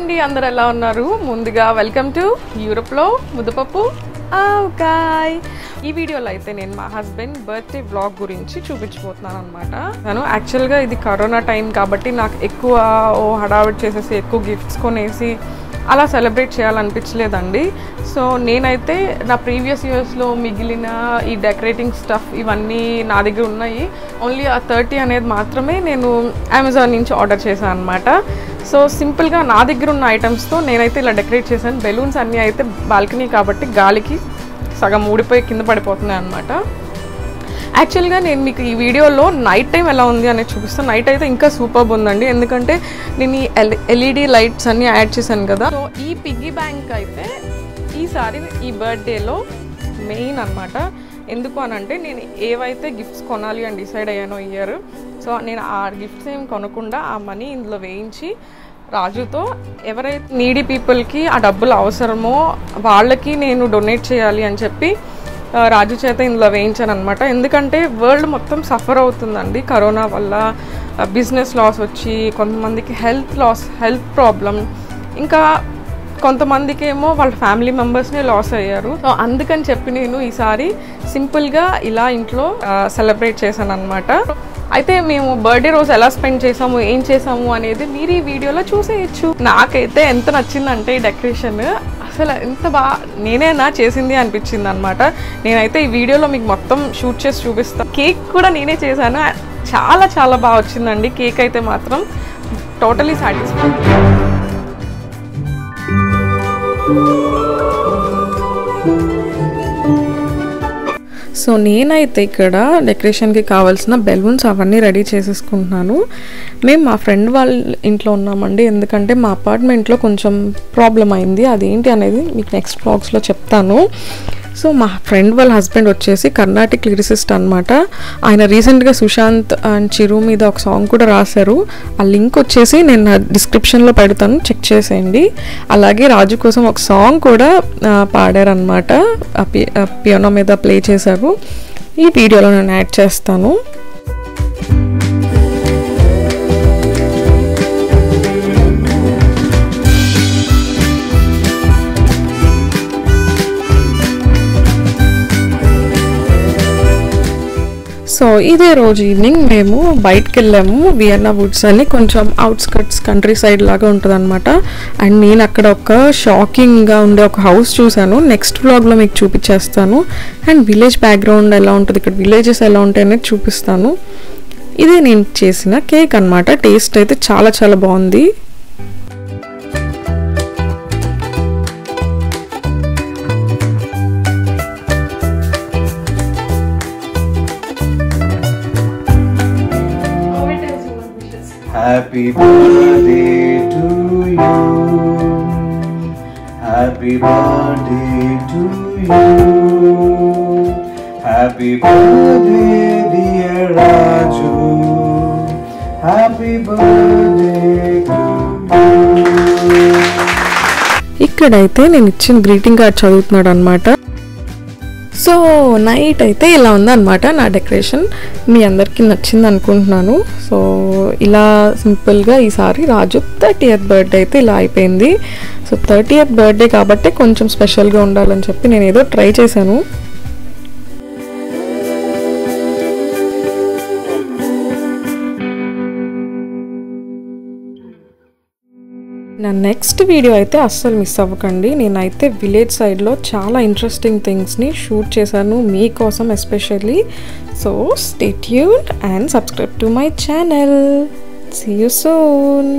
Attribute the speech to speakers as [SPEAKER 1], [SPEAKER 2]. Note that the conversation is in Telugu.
[SPEAKER 1] అండి అందరు ఎలా ఉన్నారు? ముందుగా వెల్కమ్ టు యూరోప్లో ముద్దపప్పు ఆవకాయ్ ఈ వీడియోలో అయితే నేను మా హస్బెండ్ బర్త్డే వ్లాగ్ గురించి చూపించబోతున్నాను అనమాట నేను యాక్చువల్గా ఇది కరోనా టైం కాబట్టి నాకు ఎక్కువ ఓ హడావిడి చేసేసి ఎక్కువ గిఫ్ట్స్ కొనేసి అలా సెలబ్రేట్ చేయాలనిపించలేదండి. సో నేనైతే నా ప్రీవియస్ ఇయర్స్లో మిగిలిన ఈ డెకరేటింగ్ స్టఫ్ ఇవన్నీ నా దగ్గర ఉన్నాయి. ఓన్లీ ఆ థర్టీ అనేది మాత్రమే నేను అమెజాన్ నుంచి ఆర్డర్ చేశాను అనమాట సో సింపుల్గా నా దగ్గర ఉన్న ఐటమ్స్తో నేనైతే ఇలా డెకరేట్ చేశాను. బెలూన్స్ అన్నీ అయితే బాల్కనీ కాబట్టి గాలికి సగం ఊడిపోయి కింద పడిపోతున్నాయి అనమాట యాక్చువల్గా నేను మీకు ఈ వీడియోలో నైట్ టైం ఎలా ఉంది అనేది చూపిస్తాను. నైట్ అయితే ఇంకా సూపర్బ్ ఉందండి. ఎందుకంటే నేను ఈ ఎల్ ఎల్ఈడి లైట్స్ అన్ని యాడ్ చేశాను కదా. సో ఈ పిగ్గీ బ్యాంక్ అయితే ఈసారి ఈ బర్త్డేలో మెయిన్ అనమాట ఎందుకు అని అంటే నేను ఏవైతే గిఫ్ట్స్ కొనాలి అని డిసైడ్ అయ్యానో ఇయర్ సో నేను ఆ గిఫ్ట్స్ ఏం కొనకుండా ఆ మనీ ఇందులో వేయించి రాజుతో ఎవరైతే నీడీ పీపుల్కి ఆ డబ్బులు అవసరమో వాళ్ళకి నేను డొనేట్ చేయాలి అని చెప్పి రాజు చేత ఇందులో వేయించాను అనమాట ఎందుకంటే వరల్డ్ మొత్తం సఫర్ అవుతుందండి కరోనా వల్ల. బిజినెస్ లాస్ వచ్చి కొంతమందికి హెల్త్ లాస్ హెల్త్ ప్రాబ్లం. ఇంకా కొంతమందికి ఏమో వాళ్ళ ఫ్యామిలీ మెంబర్స్నే లాస్ అయ్యారు. సో అందుకని చెప్పి నేను ఈసారి సింపుల్గా ఇలా ఇంట్లో సెలబ్రేట్ చేశాను అనమాట అయితే మేము బర్త్డే రోజు ఎలా స్పెండ్ చేసాము ఏం చేసాము అనేది మీరు ఈ వీడియోలో చూసేయచ్చు. నాకైతే ఎంత నచ్చిందంటే ఈ డెకరేషన్. అసలు ఎంత బాగా నేనేనా చేసింది అనిపించింది అనమాట నేనైతే ఈ వీడియోలో మీకు మొత్తం షూట్ చేసి చూపిస్తాను కేక్ కూడా నేనే చేశాను. చాలా చాలా బాగా వచ్చిందండి. కేక్ అయితే మాత్రం టోటలీ సాటిస్ఫై. సో నేనైతే ఇక్కడ డెకరేషన్కి కావాల్సిన బెలూన్స్ అవన్నీ రెడీ చేసేసుకుంటున్నాను. మేము మా ఫ్రెండ్ వాళ్ళ ఇంట్లో ఉన్నామండి. ఎందుకంటే మా అపార్ట్మెంట్లో కొంచెం ప్రాబ్లం అయింది. అదేంటి అనేది మీకు నెక్స్ట్ బ్లాగ్స్లో చెప్తాను. సో మా ఫ్రెండ్ వాళ్ళ హస్బెండ్ వచ్చేసి కర్ణాటిక్ లిరిసిస్ట్ అనమాట ఆయన రీసెంట్గా సుశాంత్ అండ్ చిరు మీద ఒక సాంగ్ కూడా రాశారు. ఆ లింక్ వచ్చేసి నేను నా డిస్క్రిప్షన్లో పెడతాను చెక్ చేసేయండి. అలాగే రాజు కోసం ఒక సాంగ్ కూడా పాడారనమాట పియానో మీద ప్లే చేశారు. ఈ వీడియోలో నేను యాడ్ చేస్తాను. సో ఇదే రోజు ఈవినింగ్ మేము బయటకు వెళ్ళాము వియన్నా వుడ్స్ అని కొంచెం అవుట్స్కట్స్ కంట్రీ సైడ్ లాగా ఉంటుంది అనమాట అండ్ నేను అక్కడ ఒక షాకింగ్గా ఉండే ఒక హౌస్ చూశాను. నెక్స్ట్ వ్లాగ్లో మీకు చూపించేస్తాను. అండ్ విలేజ్ బ్యాక్గ్రౌండ్ ఎలా ఉంటుంది ఇక్కడ విలేజెస్ ఎలా ఉంటాయి అనేది చూపిస్తాను. ఇదే నేను చేసిన కేక్ అనమాట టేస్ట్ అయితే చాలా చాలా బాగుంది.
[SPEAKER 2] Happy birthday to you. Happy birthday to you. Happy birthday, dear Raju. Happy birthday to you.
[SPEAKER 1] ఇక్కడైతే నేను ఇచ్చిన గ్రీటింగ్ కార్డ్ చదువుతున్నాడు అనమాట సో నైట్ అయితే ఇలా ఉందన్నమాట నా డెకరేషన్ మీ అందరికీ నచ్చింది అనుకుంటున్నాను సో ఇలా సింపుల్గా ఈసారి రాజు థర్టీ ఎయిత్ బర్త్డే అయితే ఇలా అయిపోయింది. సో థర్టీ ఎయిత్ బర్త్డే కాబట్టి కొంచెం స్పెషల్గా ఉండాలని చెప్పి నేను ఏదో ట్రై చేశాను. నా నెక్స్ట్ వీడియో అయితే అస్సలు మిస్ అవ్వకండి. నేనైతే విలేజ్ సైడ్లో చాలా ఇంట్రెస్టింగ్ థింగ్స్ని షూట్ చేశాను మీకోసం especially so stay tuned and subscribe to my channel see you soon